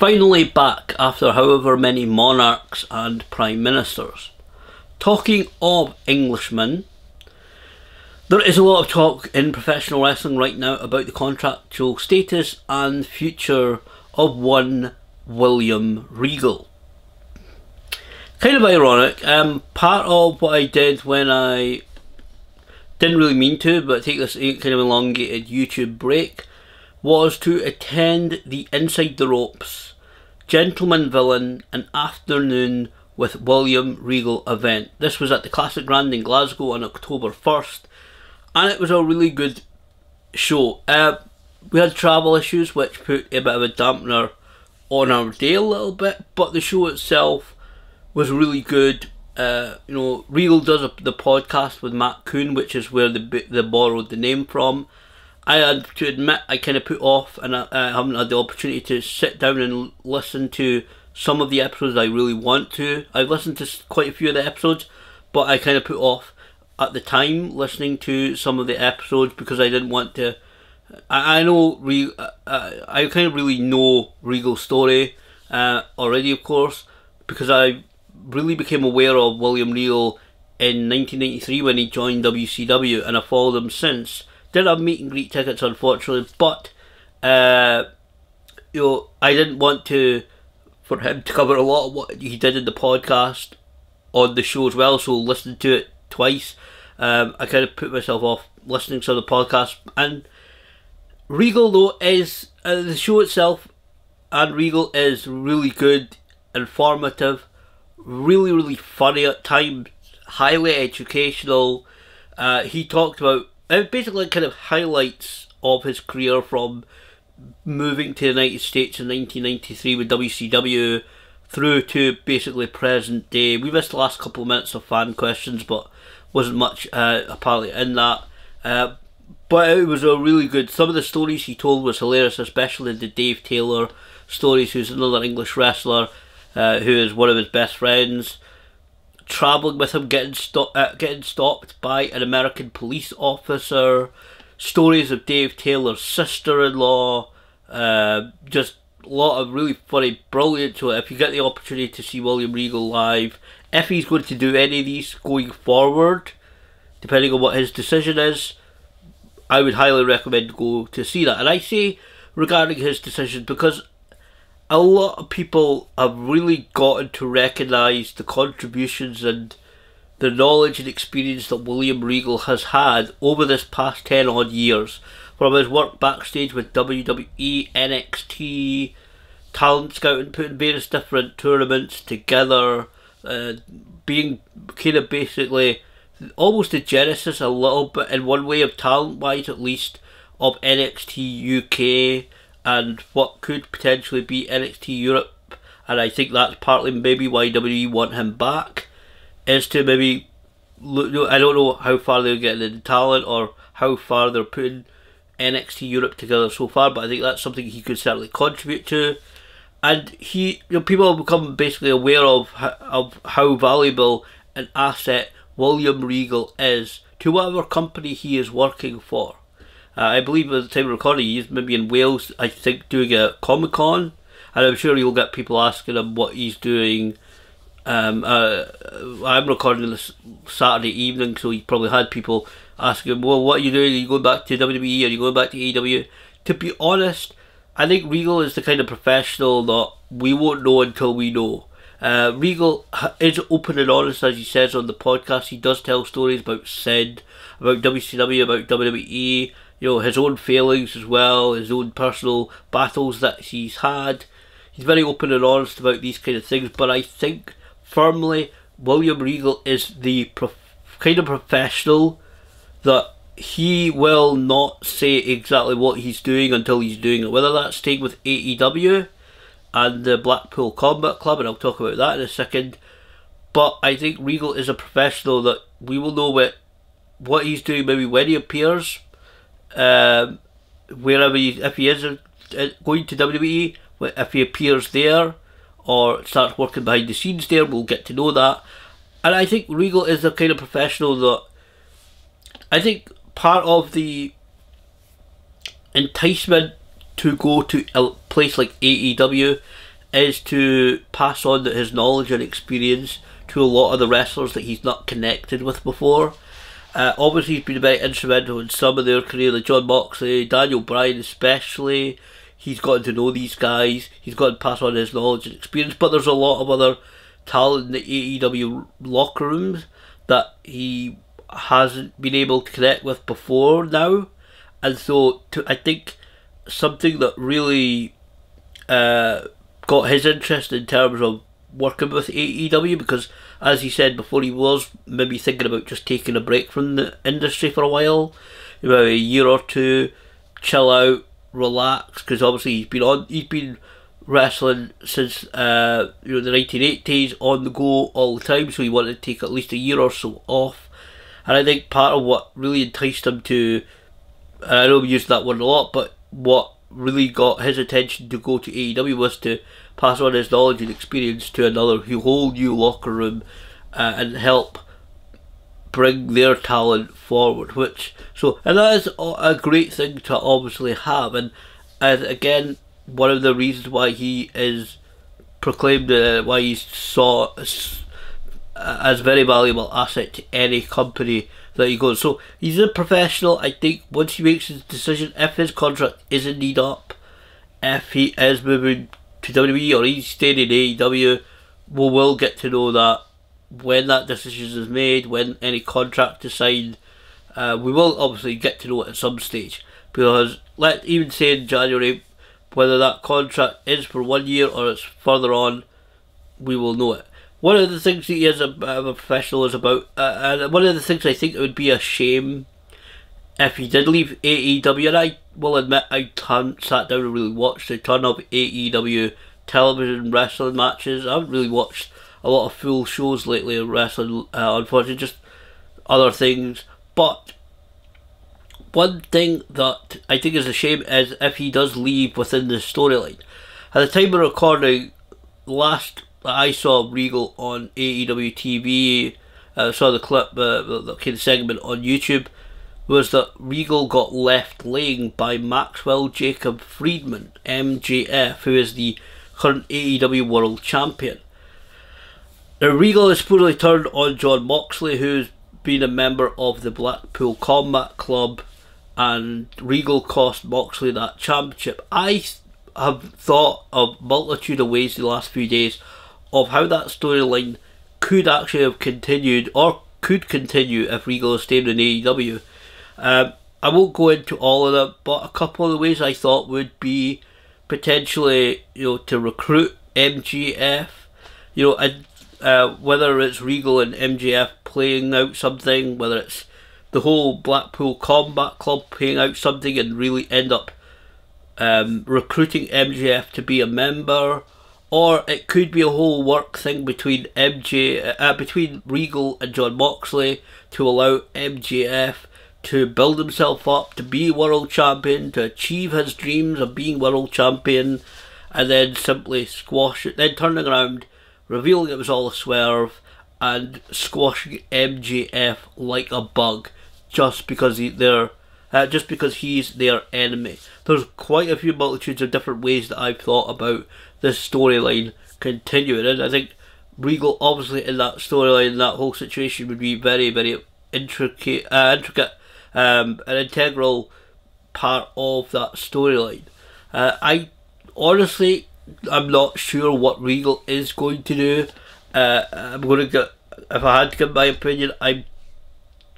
Finally back after however many monarchs and prime ministers. Talking of Englishmen, there is a lot of talk in professional wrestling right now about the contractual status and future of one William Regal. Kind of ironic. Um, part of what I did when I didn't really mean to, but take this kind of elongated YouTube break, was to attend the Inside the Ropes Gentleman Villain an afternoon with William Regal event. This was at the Classic Grand in Glasgow on October 1st, and it was a really good show. Uh, we had travel issues which put a bit of a dampener on our day a little bit, but the show itself was really good. Uh, you know, Regal does a, the podcast with Matt Koon, which is where they, they borrowed the name from. I had to admit I kind of put off and I, I haven't had the opportunity to sit down and listen to some of the episodes I really want to. I've listened to quite a few of the episodes, but I kind of put off at the time listening to some of the episodes because I didn't want to. I, I know Re, uh, I kind of really know Regal's story uh, already, of course, because I really became aware of William Regal in 1993 when he joined WCW, and I followed him since. Didn't have meet and greet tickets, unfortunately, but uh, you know, I didn't want to for him to cover a lot of what he did in the podcast on the show as well. So listened to it twice, um, I kind of put myself off listening to the podcast. And Regal though is uh, the show itself, and Regal is really good, informative, really really funny at times, highly educational. Uh, he talked about uh, basically kind of highlights of his career from moving to the United States in 1993 with WCW through to basically present day. We missed the last couple of minutes of fan questions, but wasn't much uh, apparently in that. Uh, but it was a really good. Some of the stories he told was hilarious, especially the Dave Taylor stories, who's another English wrestler uh, who is one of his best friends. Traveling with him, getting stopped, uh, getting stopped by an American police officer. Stories of Dave Taylor's sister-in-law. Uh, just a lot of really funny, brilliant. So if you get the opportunity to see William Regal live, if he's going to do any of these going forward, depending on what his decision is, I would highly recommend go to see that. And I say regarding his decision because a lot of people have really gotten to recognise the contributions and the knowledge and experience that William Regal has had over this past 10 odd years. From his work backstage with WWE, NXT, talent scouting, putting various different tournaments together, uh, being kind of basically almost the genesis a little bit in one way of talent wise at least of NXT UK and what could potentially be NXT Europe, and I think that's partly maybe why WWE want him back, is to maybe look. I don't know how far they're getting the talent or how far they're putting NXT Europe together so far, but I think that's something he could certainly contribute to. And he, you know, people have become basically aware of of how valuable an asset William Regal is to whatever company he is working for. Uh, I believe at the time of recording, he's maybe in Wales, I think, doing a Comic Con, and I'm sure you'll get people asking him what he's doing. Um, uh, I'm recording this Saturday evening, so he probably had people asking him, well, what are you doing? Are you going back to WWE? Are you going back to AEW? To be honest, I think Regal is the kind of professional that we won't know until we know. Uh, Regal is open and honest, as he says on the podcast. He does tell stories about Sid, about WCW, about WWE, you know, his own failings as well, his own personal battles that he's had. He's very open and honest about these kind of things, but I think firmly William Regal is the kind of professional that he will not say exactly what he's doing until he's doing it. Whether that's staying with AEW and the Blackpool Combat Club, and I'll talk about that in a second. But I think Regal is a professional that we will know what what he's doing maybe when he appears um, wherever he, if he is going to WWE, if he appears there or starts working behind the scenes there, we'll get to know that. and I think Regal is the kind of professional that I think part of the enticement to go to a place like AEW is to pass on his knowledge and experience to a lot of the wrestlers that he's not connected with before. Uh, obviously, he's been very instrumental in some of their career, like Jon Moxley, Daniel Bryan especially. He's gotten to know these guys. He's got to pass on his knowledge and experience. But there's a lot of other talent in the AEW locker rooms that he hasn't been able to connect with before now. And so, to, I think something that really uh, got his interest in terms of working with AEW because, as he said before, he was maybe thinking about just taking a break from the industry for a while, about a year or two, chill out, relax. Because obviously he's been on, he's been wrestling since uh, you know the 1980s, on the go all the time. So he wanted to take at least a year or so off. And I think part of what really enticed him to, I know we use that word a lot, but what really got his attention to go to AEW was to pass on his knowledge and experience to another whole new locker room uh, and help bring their talent forward. Which so and that is a great thing to obviously have, and and again one of the reasons why he is proclaimed uh, why he's saw as, very valuable asset to any company that he goes. So he's a professional. I think once he makes his decision, if his contract is indeed up, if he is moving to WWE or he's staying in AEW, we will get to know that when that decision is made, when any contract is signed. Uh, we will obviously get to know it at some stage because let even say in January whether that contract is for one year or it's further on, we will know it one of the things he is a, a professional is about, uh, and one of the things I think it would be a shame if he did leave AEW, and I will admit I haven't sat down and really watched a ton of AEW television wrestling matches. I haven't really watched a lot of full shows lately of wrestling, uh, unfortunately, just other things. But one thing that I think is a shame is if he does leave within the storyline. At the time of recording, last I saw Regal on AEW TV. I saw the clip, uh, the kind of segment on YouTube, was that Regal got left laying by Maxwell Jacob Friedman, MJF, who is the current AEW World Champion. Now, Regal has supposedly turned on Jon Moxley, who's been a member of the Blackpool Combat Club, and Regal cost Moxley that championship. I have thought of multitude of ways the last few days of how that storyline could actually have continued or could continue if Regal stayed in AEW. Um, I won't go into all of them, but a couple of the ways I thought would be potentially, you know, to recruit MJF, you know, and uh, whether it's Regal and MJF playing out something, whether it's the whole Blackpool Combat Club playing out something and really end up um, recruiting MJF to be a member, or it could be a whole work thing between MJ, uh, between Regal and Jon Moxley to allow MJF to build himself up to be world champion, to achieve his dreams of being world champion, and then simply squash it, then turning around, revealing it was all a swerve, and squashing MJF like a bug just because he, they're uh, just because he's their enemy. There's quite a few multitudes of different ways that I've thought about this storyline continuing, and I think Regal obviously in that storyline, that whole situation would be very, very intricate, uh, intricate, um, an integral part of that storyline. Uh, I honestly, I'm not sure what Regal is going to do. Uh, I'm going to get, if I had to give my opinion, I'm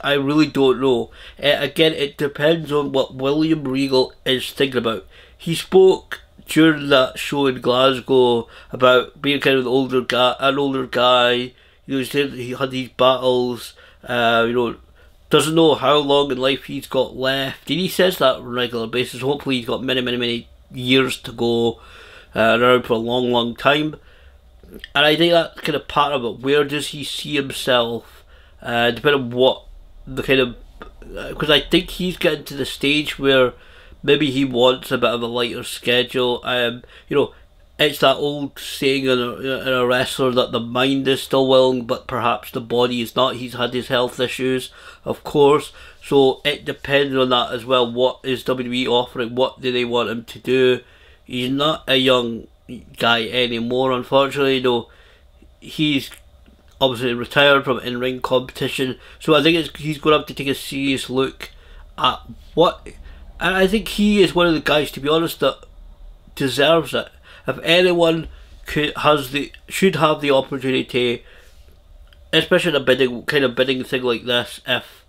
I really don't know. Uh, again, it depends on what William Regal is thinking about. He spoke during that show in Glasgow about being kind of an older guy, an older guy. You know, he had these battles. Uh, you know, doesn't know how long in life he's got left. And he says that on a regular basis. Hopefully, he's got many, many, many years to go uh, around for a long, long time. And I think that's kind of part of it. Where does he see himself? Uh, depending on what the kind of because uh, I think he's getting to the stage where maybe he wants a bit of a lighter schedule. Um, you know, it's that old saying in a, in a wrestler that the mind is still willing, but perhaps the body is not. He's had his health issues, of course, so it depends on that as well. What is WWE offering? What do they want him to do? He's not a young guy anymore, unfortunately, though he's obviously retired from in ring competition. So I think he's going to have to take a serious look at what. And I think he is one of the guys, to be honest, that deserves it if anyone could, has the should have the opportunity, especially in a bidding kind of bidding thing like this, if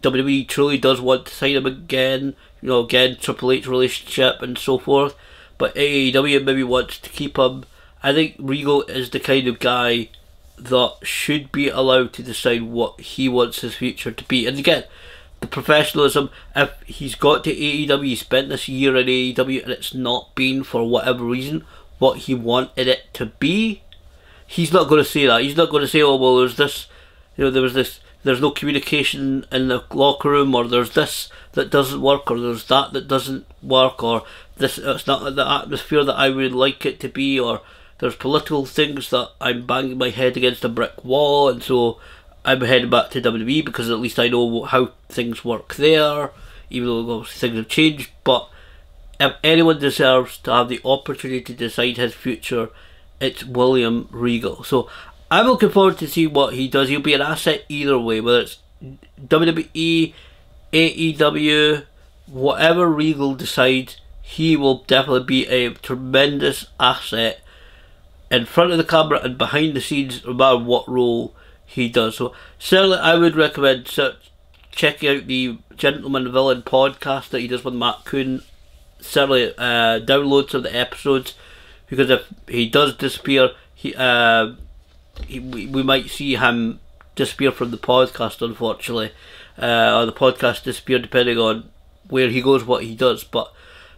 WWE truly does want to sign him again, you know, again Triple H relationship and so forth, but AEW maybe wants to keep him. I think Regal is the kind of guy that should be allowed to decide what he wants his future to be. And again, the professionalism, if he's got to AEW, he spent this year in AEW and it's not been for whatever reason what he wanted it to be, he's not going to say that. He's not going to say, oh, well, there's this, you know, there was this, there's no communication in the locker room, or there's this that doesn't work, or there's that that doesn't work, or this, it's not the atmosphere that I would like it to be, or there's political things that I'm banging my head against a brick wall, and so I'm heading back to WWE because at least I know how things work there, even though things have changed. But if anyone deserves to have the opportunity to decide his future, it's William Regal. So I'm looking forward to see what he does. He'll be an asset either way, whether it's WWE, AEW, whatever Regal decides, he will definitely be a tremendous asset in front of the camera and behind the scenes, no matter what role he does. So certainly, I would recommend checking out the Gentleman Villain podcast that he does with Matt Koon. Certainly, uh, download some of the episodes because if he does disappear, he, uh, he we, we might see him disappear from the podcast. Unfortunately, uh, or the podcast disappear depending on where he goes, what he does. But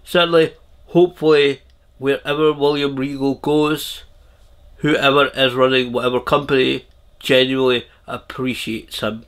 certainly, hopefully, wherever William Regal goes, whoever is running whatever company genuinely appreciates him